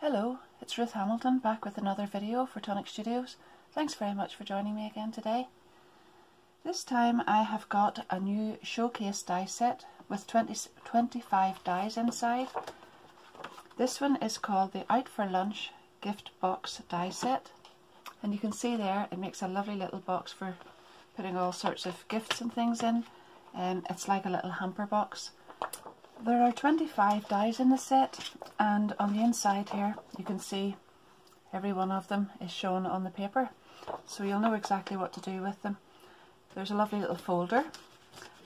Hello, it's Ruth Hamilton back with another video for Tonic Studios. Thanks very much for joining me again today. This time I have got a new showcase die set with 20, 25 dies inside. This one is called the Out for Lunch Gift Box Die Set and you can see there it makes a lovely little box for putting all sorts of gifts and things in. Um, it's like a little hamper box. There are 25 dies in the set and on the inside here you can see every one of them is shown on the paper so you'll know exactly what to do with them. There's a lovely little folder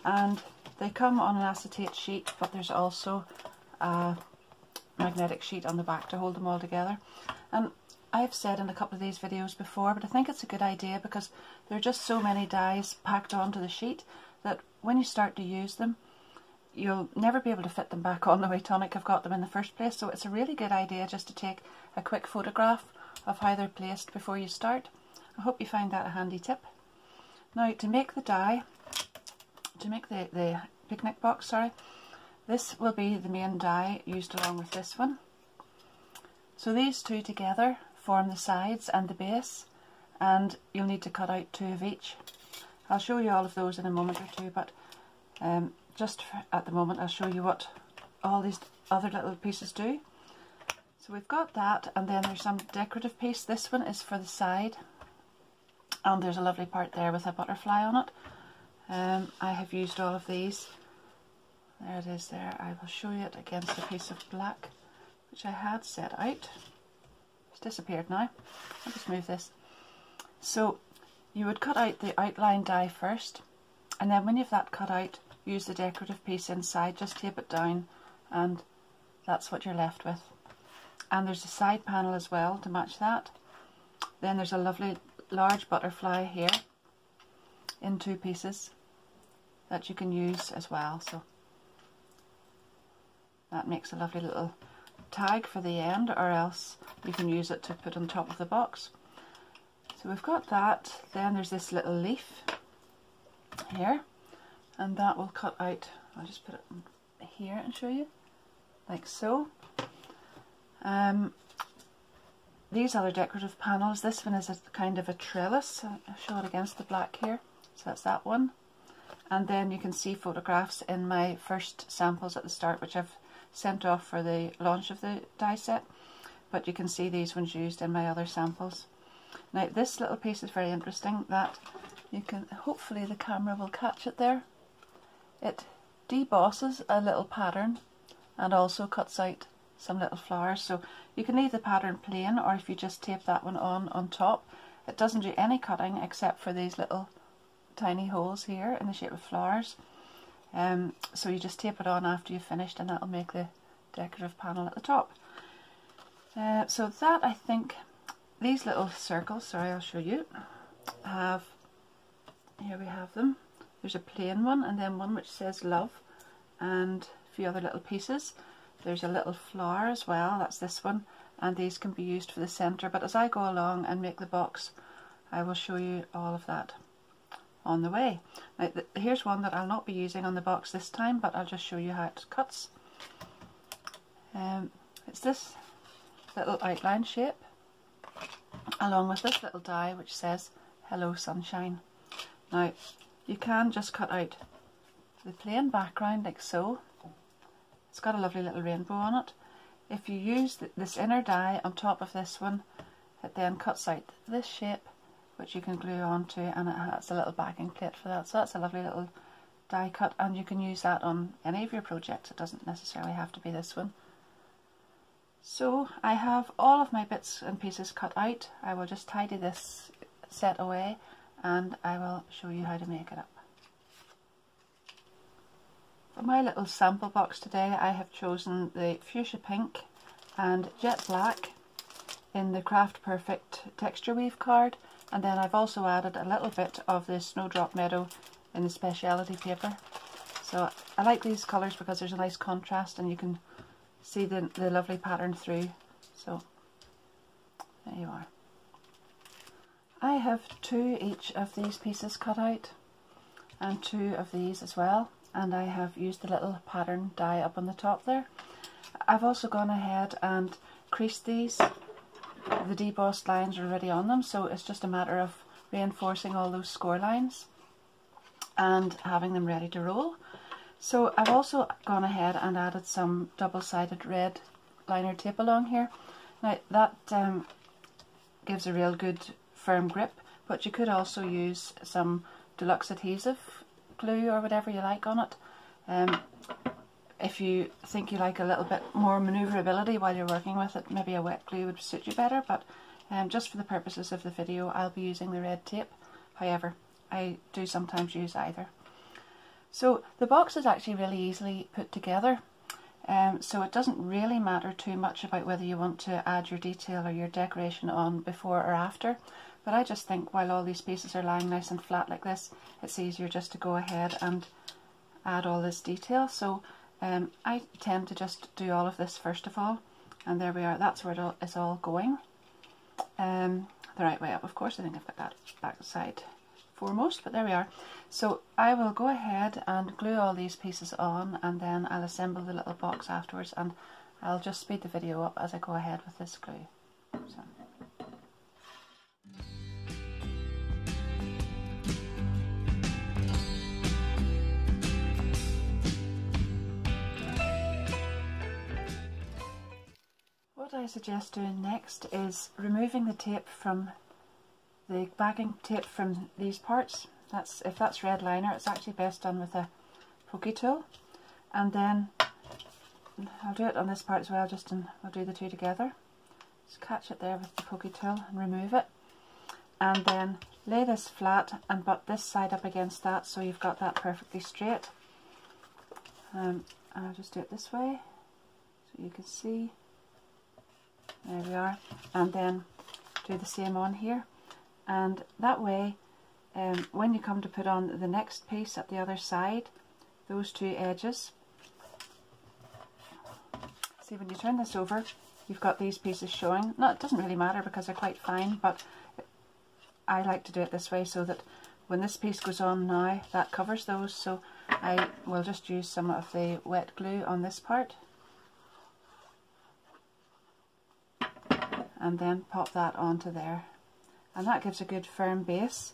and they come on an acetate sheet but there's also a magnetic sheet on the back to hold them all together and I've said in a couple of these videos before but I think it's a good idea because there are just so many dies packed onto the sheet that when you start to use them you'll never be able to fit them back on the way Tonic have got them in the first place so it's a really good idea just to take a quick photograph of how they're placed before you start. I hope you find that a handy tip. Now to make the die, to make the, the picnic box, sorry, this will be the main die used along with this one. So these two together form the sides and the base and you'll need to cut out two of each. I'll show you all of those in a moment or two but um, just at the moment I'll show you what all these other little pieces do. So we've got that and then there's some decorative piece. This one is for the side and there's a lovely part there with a butterfly on it. Um, I have used all of these. There it is there. I will show you it against a piece of black which I had set out. It's disappeared now. I'll just move this. So you would cut out the outline die first and then when you've that cut out use the decorative piece inside, just tape it down and that's what you're left with. And there's a side panel as well to match that. Then there's a lovely large butterfly here in two pieces that you can use as well. So that makes a lovely little tag for the end or else you can use it to put on top of the box. So we've got that, then there's this little leaf here and that will cut out, I'll just put it here and show you, like so. Um, these other decorative panels, this one is a kind of a trellis, I'll show it against the black here, so that's that one. And then you can see photographs in my first samples at the start, which I've sent off for the launch of the die set, but you can see these ones used in my other samples. Now this little piece is very interesting that you can, hopefully the camera will catch it there, it debosses a little pattern and also cuts out some little flowers. So you can leave the pattern plain or if you just tape that one on on top, it doesn't do any cutting except for these little tiny holes here in the shape of flowers. Um, so you just tape it on after you've finished and that'll make the decorative panel at the top. Uh, so that I think, these little circles, sorry I'll show you, have, here we have them, there's a plain one and then one which says love and a few other little pieces. There's a little flower as well, that's this one, and these can be used for the centre. But as I go along and make the box, I will show you all of that on the way. Now, th here's one that I'll not be using on the box this time, but I'll just show you how it cuts. Um, it's this little outline shape, along with this little die which says Hello Sunshine. Now, you can just cut out the plain background like so. It's got a lovely little rainbow on it. If you use th this inner die on top of this one, it then cuts out this shape which you can glue onto and it has a little backing plate for that. So that's a lovely little die cut and you can use that on any of your projects. It doesn't necessarily have to be this one. So I have all of my bits and pieces cut out. I will just tidy this set away and I will show you how to make it up. For my little sample box today I have chosen the fuchsia pink and jet black in the Craft Perfect texture weave card and then I've also added a little bit of the Snowdrop Meadow in the speciality paper. So I like these colours because there's a nice contrast and you can see the, the lovely pattern through. So there you are. I have two each of these pieces cut out and two of these as well and I have used the little pattern die up on the top there I've also gone ahead and creased these. The debossed lines are already on them so it's just a matter of reinforcing all those score lines and having them ready to roll. So I've also gone ahead and added some double-sided red liner tape along here. Now that um, gives a real good firm grip but you could also use some deluxe adhesive glue or whatever you like on it. Um, if you think you like a little bit more manoeuvrability while you're working with it, maybe a wet glue would suit you better, but um, just for the purposes of the video I'll be using the red tape. However, I do sometimes use either. So the box is actually really easily put together. Um, so it doesn't really matter too much about whether you want to add your detail or your decoration on before or after. But I just think while all these pieces are lying nice and flat like this, it's easier just to go ahead and add all this detail. So um, I tend to just do all of this first of all. And there we are, that's where it is all going. Um, the right way up, of course, I think I've got that back side foremost, but there we are. So I will go ahead and glue all these pieces on and then I'll assemble the little box afterwards and I'll just speed the video up as I go ahead with this glue. What I suggest doing next is removing the tape from the backing tape from these parts. That's If that's red liner, it's actually best done with a pokey tool. And then I'll do it on this part as well, just and we'll do the two together. Just catch it there with the pokey tool and remove it. And then lay this flat and butt this side up against that so you've got that perfectly straight. Um, I'll just do it this way so you can see. There we are. And then do the same on here. And that way um, when you come to put on the next piece at the other side those two edges see when you turn this over you've got these pieces showing. No it doesn't really matter because they're quite fine but I like to do it this way so that when this piece goes on now that covers those. So I will just use some of the wet glue on this part and then pop that onto there. And that gives a good firm base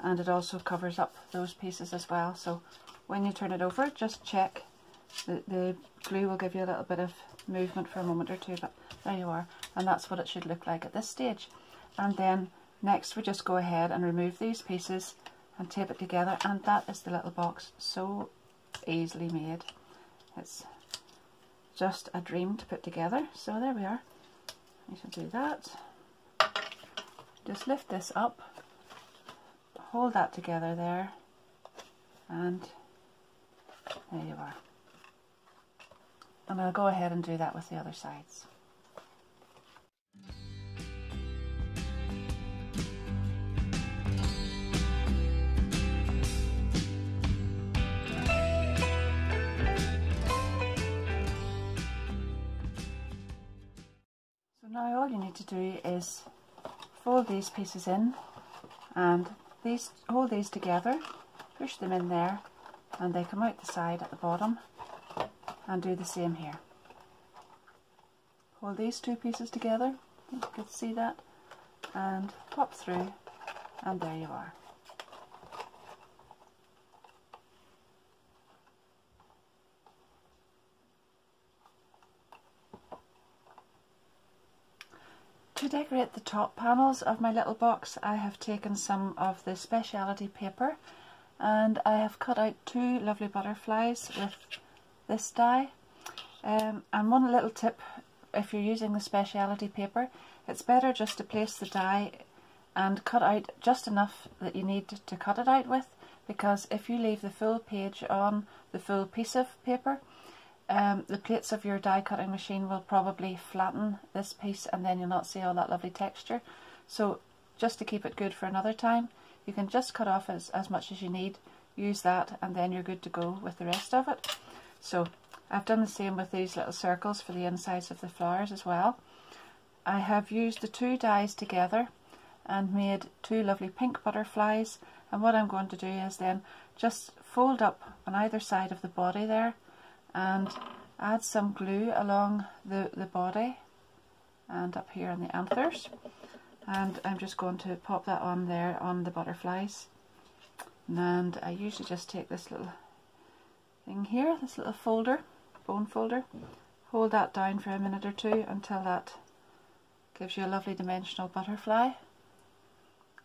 and it also covers up those pieces as well. So when you turn it over just check. The, the glue will give you a little bit of movement for a moment or two but there you are and that's what it should look like at this stage. And then next we just go ahead and remove these pieces and tape it together and that is the little box so easily made. It's just a dream to put together. So there we are you should do that just lift this up, hold that together there, and there you are. And I'll go ahead and do that with the other sides. Now all you need to do is fold these pieces in and these hold these together, push them in there and they come out the side at the bottom and do the same here. Hold these two pieces together, you can see that, and pop through and there you are. To decorate the top panels of my little box I have taken some of the speciality paper and I have cut out two lovely butterflies with this die. Um, and one little tip if you're using the speciality paper it's better just to place the die and cut out just enough that you need to cut it out with because if you leave the full page on the full piece of paper um, the plates of your die cutting machine will probably flatten this piece and then you'll not see all that lovely texture. So just to keep it good for another time, you can just cut off as, as much as you need, use that and then you're good to go with the rest of it. So I've done the same with these little circles for the insides of the flowers as well. I have used the two dies together and made two lovely pink butterflies and what I'm going to do is then just fold up on either side of the body there and add some glue along the, the body and up here on the anthers. And I'm just going to pop that on there on the butterflies. And I usually just take this little thing here, this little folder, bone folder, hold that down for a minute or two until that gives you a lovely dimensional butterfly.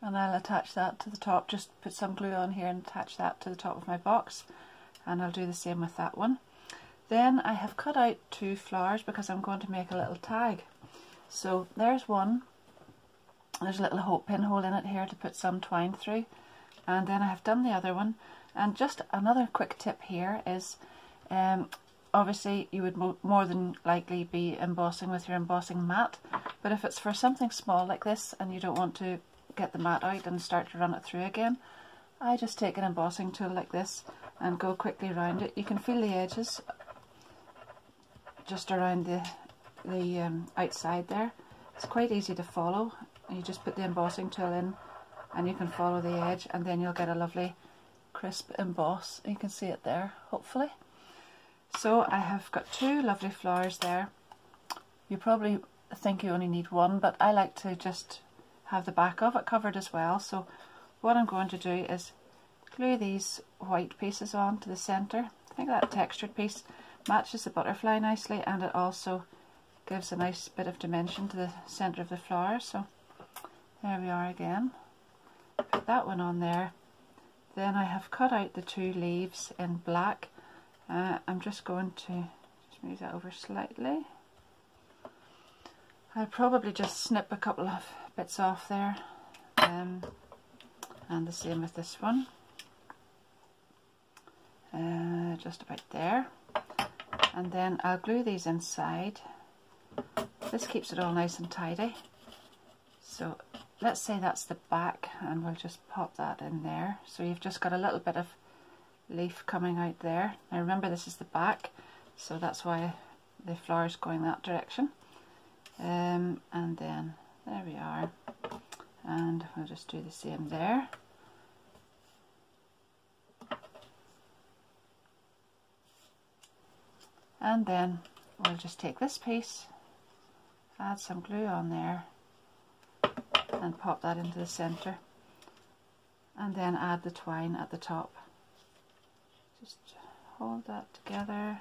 And I'll attach that to the top, just put some glue on here and attach that to the top of my box. And I'll do the same with that one. Then I have cut out two flowers because I'm going to make a little tag. So there's one, there's a little pinhole in it here to put some twine through and then I have done the other one and just another quick tip here is um, obviously you would mo more than likely be embossing with your embossing mat but if it's for something small like this and you don't want to get the mat out and start to run it through again I just take an embossing tool like this and go quickly around it. You can feel the edges just around the, the um, outside there. It's quite easy to follow. You just put the embossing tool in and you can follow the edge and then you'll get a lovely crisp emboss. You can see it there, hopefully. So I have got two lovely flowers there. You probably think you only need one, but I like to just have the back of it covered as well. So what I'm going to do is glue these white pieces on to the centre. I think that textured piece matches the butterfly nicely and it also gives a nice bit of dimension to the centre of the flower. So there we are again. Put that one on there. Then I have cut out the two leaves in black. Uh, I'm just going to just move that over slightly. I'll probably just snip a couple of bits off there. Um, and the same with this one. Uh, just about there. And then I'll glue these inside. This keeps it all nice and tidy. So let's say that's the back and we'll just pop that in there. So you've just got a little bit of leaf coming out there. Now remember this is the back so that's why the flower is going that direction. Um, and then there we are and we'll just do the same there. And then we'll just take this piece, add some glue on there and pop that into the centre and then add the twine at the top. Just hold that together,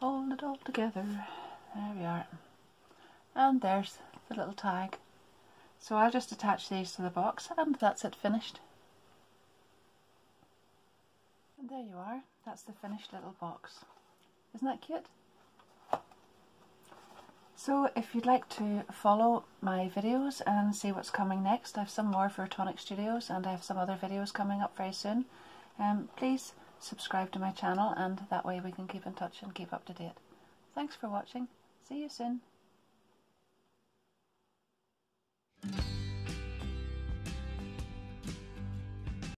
hold it all together, there we are. And there's the little tag. So I'll just attach these to the box and that's it finished. And there you are, that's the finished little box. Isn't that cute? So if you'd like to follow my videos and see what's coming next, I have some more for Tonic Studios and I have some other videos coming up very soon. Um, please subscribe to my channel and that way we can keep in touch and keep up to date. Thanks for watching. See you soon.